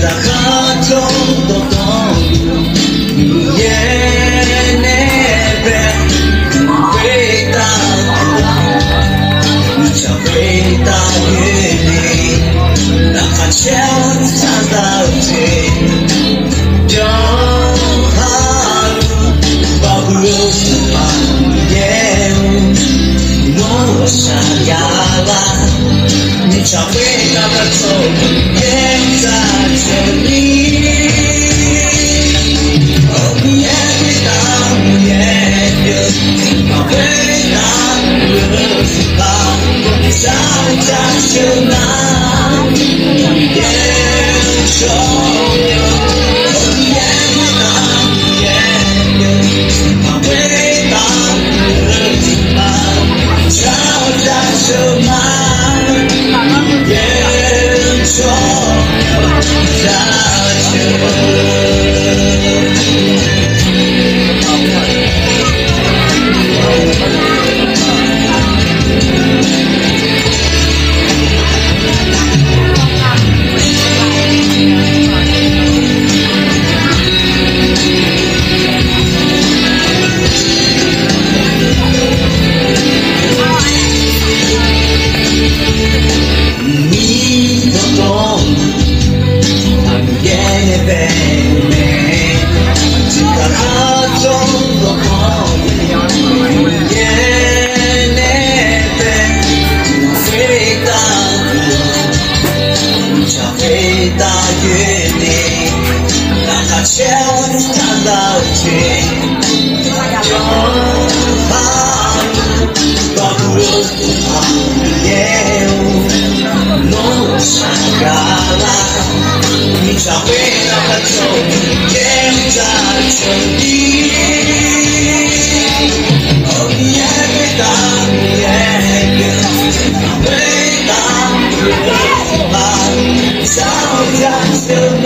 在河中躲躲雨，你也那边不会打雨，不会打雨滴，哪怕天下大雨。在熊猫眼中，从天堂跌落，他回到了家。在熊猫眼中。上辈那种天在天地，哦耶耶当耶耶，为当我们照亮的满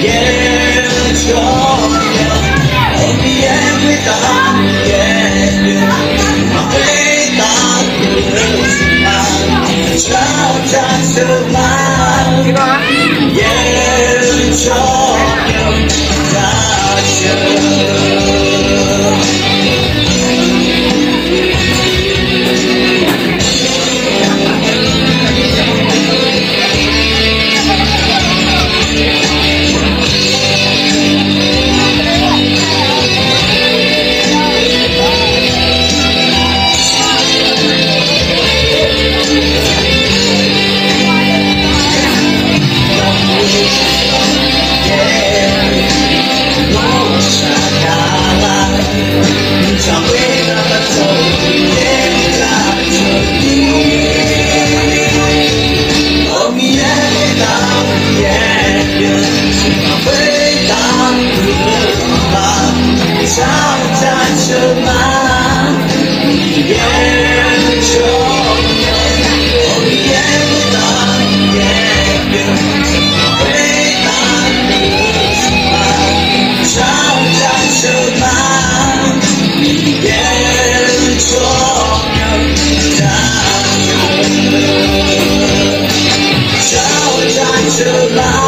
眼中，哦耶耶当耶耶，为当我们照亮的。should lie.